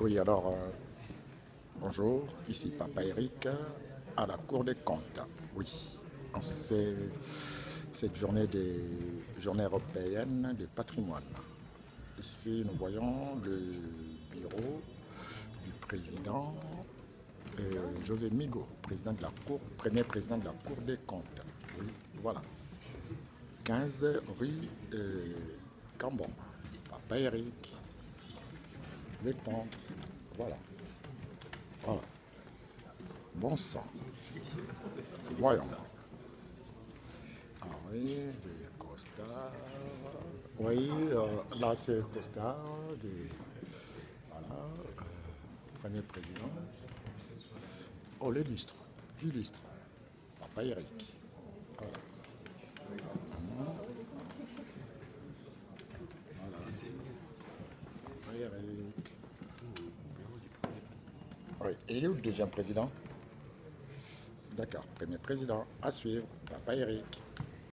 Oui, alors, euh, bonjour, ici Papa Eric à la Cour des comptes. Oui, en cette journée des journées européennes du patrimoine. Ici, nous voyons le bureau du président euh, José Migo, président de la Cour, premier président de la Cour des comptes. Oui, voilà. 15 rue euh, Cambon. Papa Eric. Les comptes. Voilà. Voilà. Bon sang. Voyons. Ah oui, des costards. Oui, euh, là c'est le costard du. Voilà. euh, premier président. Oh, l'illustre. Illustre. Papa Eric. Voilà. Papa Eric. Et il est où le deuxième président? D'accord, premier président, à suivre, Papa Eric.